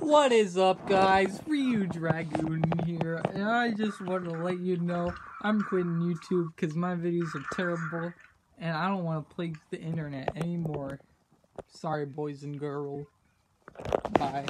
What is up, guys? Ryu Dragoon here, and I just want to let you know I'm quitting YouTube because my videos are terrible, and I don't want to plague the internet anymore. Sorry, boys and girls. Bye.